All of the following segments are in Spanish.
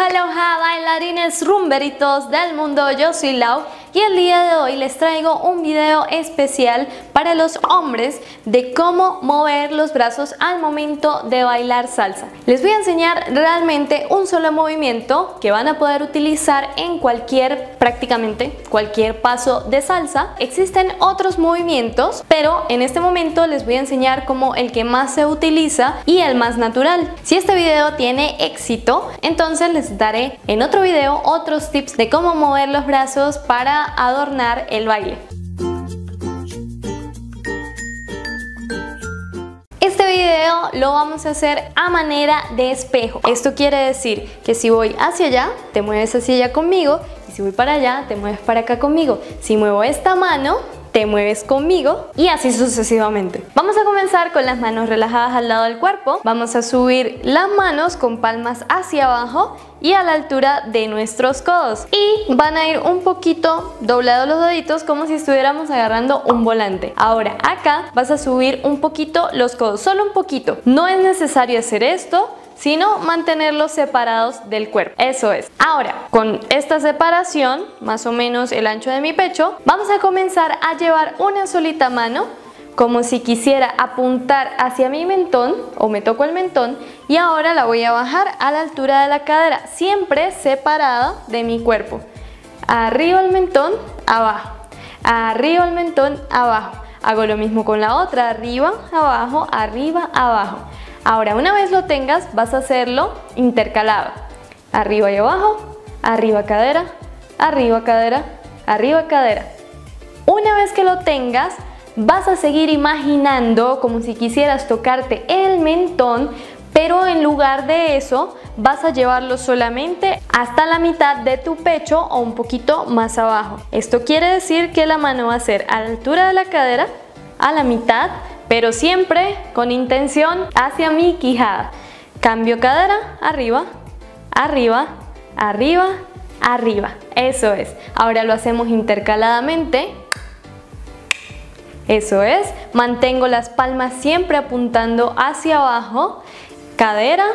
aloha bailarines rumberitos del mundo, yo soy Lau y el día de hoy les traigo un video especial para los hombres de cómo mover los brazos al momento de bailar salsa. Les voy a enseñar realmente un solo movimiento que van a poder utilizar en cualquier, prácticamente cualquier paso de salsa. Existen otros movimientos, pero en este momento les voy a enseñar como el que más se utiliza y el más natural. Si este video tiene éxito, entonces les daré en otro video otros tips de cómo mover los brazos adornar el baile. Este video lo vamos a hacer a manera de espejo. Esto quiere decir que si voy hacia allá, te mueves hacia allá conmigo y si voy para allá, te mueves para acá conmigo. Si muevo esta mano, te mueves conmigo y así sucesivamente. Vamos a comenzar con las manos relajadas al lado del cuerpo. Vamos a subir las manos con palmas hacia abajo y a la altura de nuestros codos. Y van a ir un poquito doblados los deditos como si estuviéramos agarrando un volante. Ahora acá vas a subir un poquito los codos, solo un poquito. No es necesario hacer esto, sino mantenerlos separados del cuerpo. Eso es. Ahora, con esta separación, más o menos el ancho de mi pecho, vamos a comenzar a llevar una solita mano como si quisiera apuntar hacia mi mentón o me toco el mentón y ahora la voy a bajar a la altura de la cadera, siempre separada de mi cuerpo. Arriba el mentón, abajo. Arriba el mentón, abajo. Hago lo mismo con la otra, arriba, abajo, arriba, abajo. Ahora, una vez lo tengas, vas a hacerlo intercalado. Arriba y abajo, arriba cadera, arriba cadera, arriba cadera. Una vez que lo tengas, vas a seguir imaginando como si quisieras tocarte el mentón, pero en lugar de eso, vas a llevarlo solamente hasta la mitad de tu pecho o un poquito más abajo. Esto quiere decir que la mano va a ser a la altura de la cadera, a la mitad, pero siempre con intención hacia mi quijada. Cambio cadera, arriba, arriba, arriba, arriba. Eso es. Ahora lo hacemos intercaladamente. Eso es. Mantengo las palmas siempre apuntando hacia abajo. Cadera,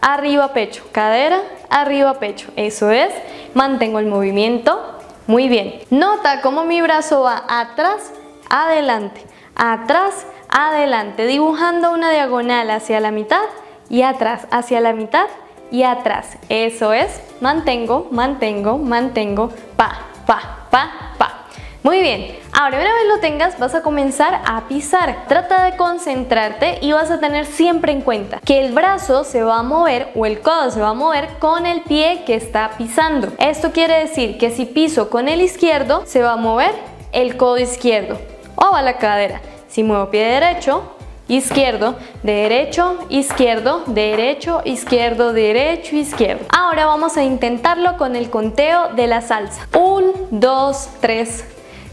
arriba, pecho. Cadera, arriba, pecho. Eso es. Mantengo el movimiento. Muy bien. Nota cómo mi brazo va atrás, adelante, atrás, adelante, dibujando una diagonal hacia la mitad y atrás, hacia la mitad y atrás. Eso es, mantengo, mantengo, mantengo, pa, pa, pa, pa. Muy bien, ahora una vez lo tengas vas a comenzar a pisar. Trata de concentrarte y vas a tener siempre en cuenta que el brazo se va a mover o el codo se va a mover con el pie que está pisando. Esto quiere decir que si piso con el izquierdo se va a mover el codo izquierdo o a la cadera. Si muevo pie derecho, izquierdo, derecho, izquierdo, derecho, izquierdo, derecho, izquierdo. Ahora vamos a intentarlo con el conteo de la salsa. 1, 2, 3,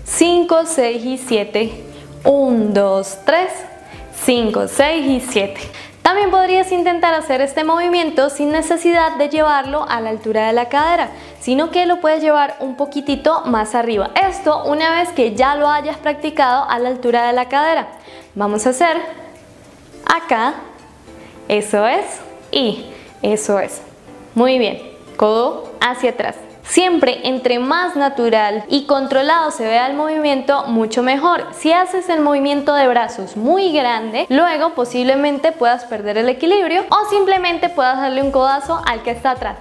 5, 6 y 7. 1, 2, 3, 5, 6 y 7. También podrías intentar hacer este movimiento sin necesidad de llevarlo a la altura de la cadera, sino que lo puedes llevar un poquitito más arriba. Esto una vez que ya lo hayas practicado a la altura de la cadera. Vamos a hacer acá, eso es, y eso es. Muy bien, codo hacia atrás. Siempre entre más natural y controlado se vea el movimiento, mucho mejor. Si haces el movimiento de brazos muy grande, luego posiblemente puedas perder el equilibrio o simplemente puedas darle un codazo al que está atrás.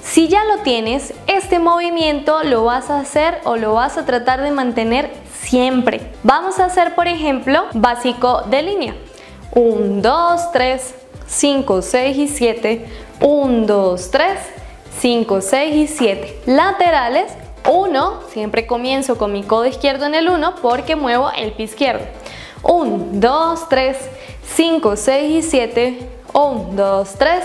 Si ya lo tienes, este movimiento lo vas a hacer o lo vas a tratar de mantener siempre. Vamos a hacer, por ejemplo, básico de línea. 1, 2, 3, 5, 6 y 7. 1, 2, 3, 5, 6 y 7. Laterales, 1, siempre comienzo con mi codo izquierdo en el 1 porque muevo el pie izquierdo. 1, 2, 3, 5, 6 y 7. 1, 2, 3,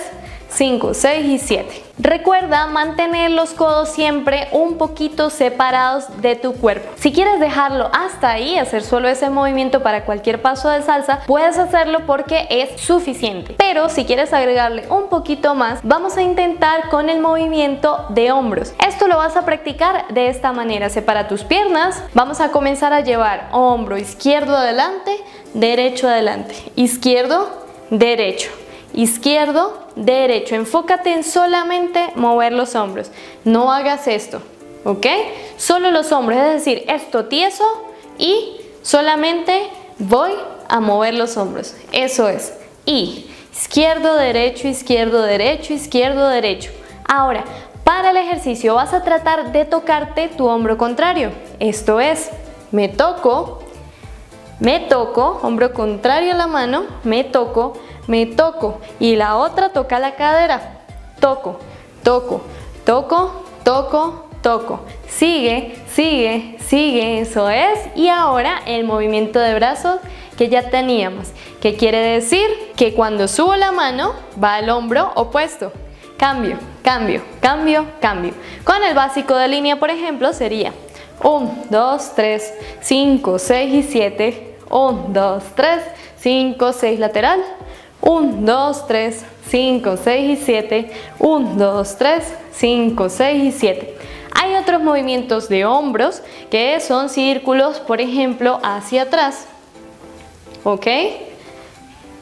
5, 6 y 7. Recuerda mantener los codos siempre un poquito separados de tu cuerpo. Si quieres dejarlo hasta ahí, hacer solo ese movimiento para cualquier paso de salsa, puedes hacerlo porque es suficiente. Pero si quieres agregarle un poquito más, vamos a intentar con el movimiento de hombros. Esto lo vas a practicar de esta manera. Separa tus piernas, vamos a comenzar a llevar hombro izquierdo adelante, derecho adelante, izquierdo, derecho izquierdo, derecho. Enfócate en solamente mover los hombros. No hagas esto, ¿ok? Solo los hombros, es decir, esto tieso y solamente voy a mover los hombros. Eso es. Y izquierdo, derecho, izquierdo, derecho, izquierdo, derecho. Ahora, para el ejercicio vas a tratar de tocarte tu hombro contrario. Esto es, me toco, me toco, hombro contrario a la mano, me toco, me toco y la otra toca la cadera. Toco, toco, toco, toco, toco. Sigue, sigue, sigue, eso es. Y ahora el movimiento de brazos que ya teníamos, que quiere decir que cuando subo la mano va al hombro opuesto. Cambio, cambio, cambio, cambio. Con el básico de línea, por ejemplo, sería 1, 2, 3, 5, 6 y 7. 1, 2, 3, 5, 6 lateral. 1, 2, 3, 5, 6 y 7. 1, 2, 3, 5, 6 y 7. Hay otros movimientos de hombros que son círculos, por ejemplo, hacia atrás. ¿Ok?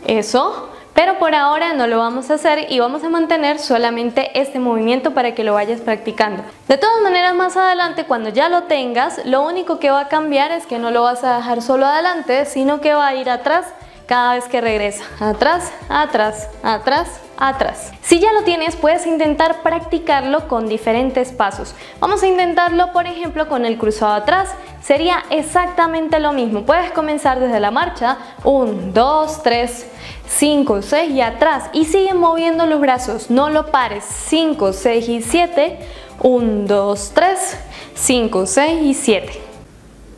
Eso. Pero por ahora no lo vamos a hacer y vamos a mantener solamente este movimiento para que lo vayas practicando. De todas maneras más adelante cuando ya lo tengas, lo único que va a cambiar es que no lo vas a dejar solo adelante, sino que va a ir atrás cada vez que regresa. Atrás, atrás, atrás, atrás. Si ya lo tienes, puedes intentar practicarlo con diferentes pasos. Vamos a intentarlo, por ejemplo, con el cruzado atrás. Sería exactamente lo mismo. Puedes comenzar desde la marcha. 1, 2, 3, 5, 6 y atrás. Y sigue moviendo los brazos. No lo pares. 5, 6 y 7. 1, 2, 3, 5, 6 y 7.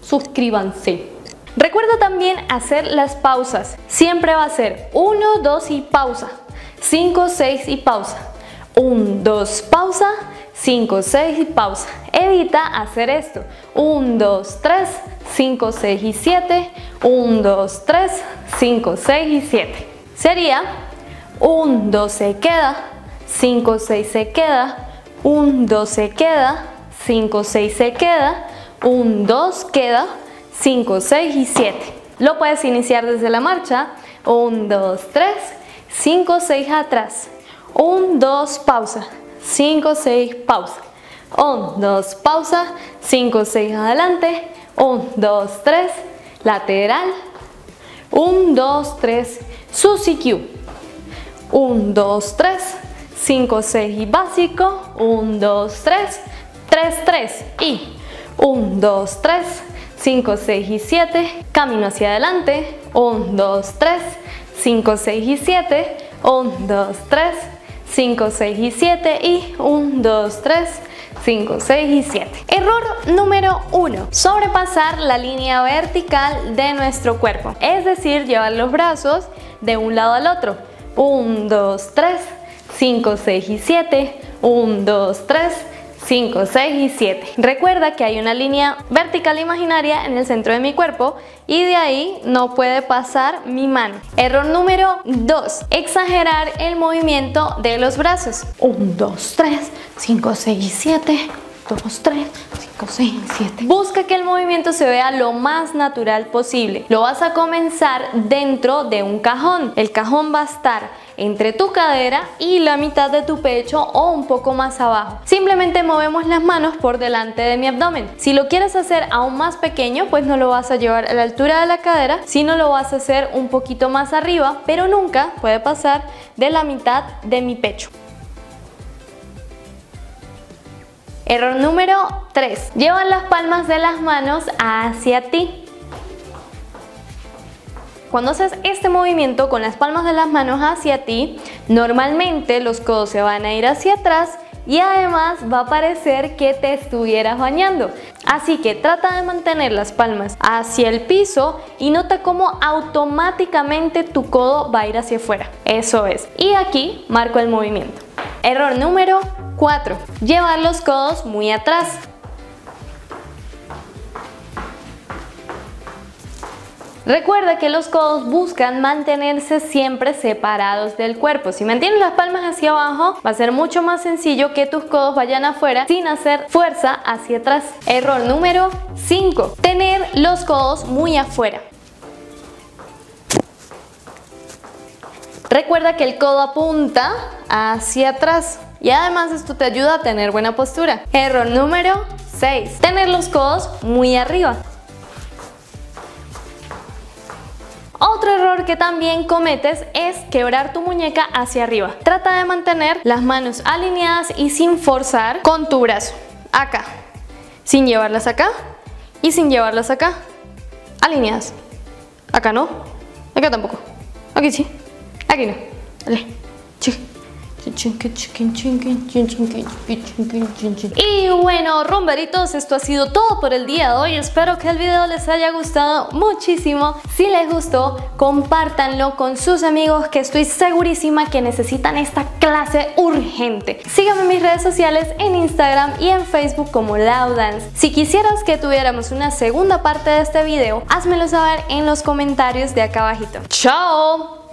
Suscríbanse. Recuerda también hacer las pausas. Siempre va a ser 1, 2 y pausa. 5, 6 y pausa. 1, 2, pausa. 5, 6 y pausa. Evita hacer esto. 1, 2, 3, 5, 6 y 7. 1, 2, 3, 5, 6 y 7. Sería 1, 2 se queda, 5, 6 se queda, 1, 2 se queda, 5, 6 se queda, 1, 2 queda, 5, 6 y 7. Lo puedes iniciar desde la marcha. 1, 2, 3, 5, 6 atrás. 1, 2, pausa. 5, 6, pausa. 1, 2, pausa. 5, 6 adelante. 1, 2, 3, lateral. 1, 2, 3, Susi Q. 1, 2, 3, 5, 6 y básico. 1, 2, 3, 3, 3 y 1, 2, 3, 5, 6 y 7, camino hacia adelante, 1, 2, 3, 5, 6 y 7, 1, 2, 3, 5, 6 y 7 y 1, 2, 3, 5, 6 y 7. Error número 1. Sobrepasar la línea vertical de nuestro cuerpo, es decir, llevar los brazos de un lado al otro. 1, 2, 3, 5, 6 y 7, 1, 2, 3, 5, 6 y 7. Recuerda que hay una línea vertical imaginaria en el centro de mi cuerpo y de ahí no puede pasar mi mano. Error número 2. Exagerar el movimiento de los brazos. 1, 2, 3, 5, 6 y 7. 2, 3, 5, 6, 7. Busca que el movimiento se vea lo más natural posible. Lo vas a comenzar dentro de un cajón. El cajón va a estar entre tu cadera y la mitad de tu pecho o un poco más abajo. Simplemente movemos las manos por delante de mi abdomen. Si lo quieres hacer aún más pequeño, pues no lo vas a llevar a la altura de la cadera, sino lo vas a hacer un poquito más arriba, pero nunca puede pasar de la mitad de mi pecho. Error número 3. Llevan las palmas de las manos hacia ti. Cuando haces este movimiento con las palmas de las manos hacia ti, normalmente los codos se van a ir hacia atrás y además va a parecer que te estuvieras bañando. Así que trata de mantener las palmas hacia el piso y nota cómo automáticamente tu codo va a ir hacia afuera. Eso es. Y aquí marco el movimiento. Error número 4. Llevar los codos muy atrás. Recuerda que los codos buscan mantenerse siempre separados del cuerpo. Si mantienes las palmas hacia abajo, va a ser mucho más sencillo que tus codos vayan afuera sin hacer fuerza hacia atrás. Error número 5. Tener los codos muy afuera. Recuerda que el codo apunta hacia atrás y además esto te ayuda a tener buena postura. Error número 6. Tener los codos muy arriba. Otro error que también cometes es quebrar tu muñeca hacia arriba. Trata de mantener las manos alineadas y sin forzar con tu brazo. Acá. Sin llevarlas acá y sin llevarlas acá. Alineadas. Acá no. Acá tampoco. Aquí sí. Aquí no. Dale. Y bueno, rumberitos, esto ha sido todo por el día de hoy. Espero que el video les haya gustado muchísimo. Si les gustó, compártanlo con sus amigos que estoy segurísima que necesitan esta clase urgente. Síganme en mis redes sociales en Instagram y en Facebook como Laudance. Si quisieras que tuviéramos una segunda parte de este video, házmelo saber en los comentarios de acá abajito. ¡Chao!